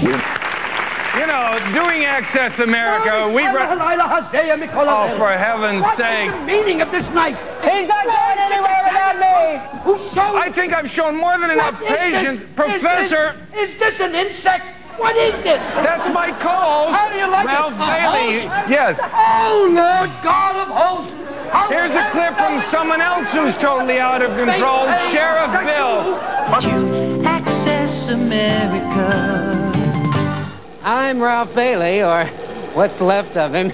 You know, doing Access America, we... Oh, for heaven's sake. What's the meaning of this night? He's not going anywhere without me. Who showed I think I've shown more than enough patience. Professor, Is this, is this an insect? What is this? that's my co-host, How do you like Ralph it? A Bailey. Yes. Oh, Lord God of hosts. How Here's a clip from someone else who's totally out of control, Sheriff Bill. Access America. I'm Ralph Bailey, or what's left of him.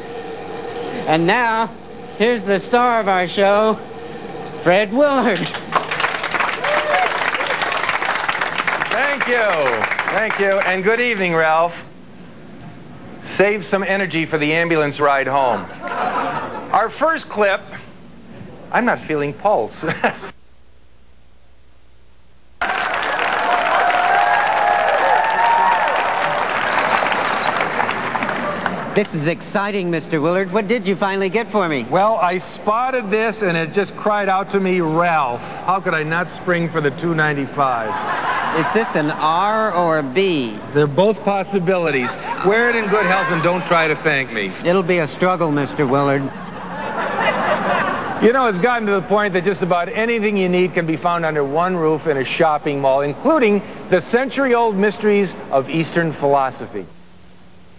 And now, here's the star of our show, Fred Willard. Thank you. Thank you. And good evening, Ralph. Save some energy for the ambulance ride home. Our first clip, I'm not feeling pulse. This is exciting, Mr. Willard. What did you finally get for me? well, I spotted this and it just cried out to me, Ralph. How could I not spring for the 295? Is this an R or a B? They're both possibilities. Wear it in good health and don't try to thank me. It'll be a struggle, Mr. Willard. You know, it's gotten to the point that just about anything you need can be found under one roof in a shopping mall, including the century-old mysteries of Eastern philosophy.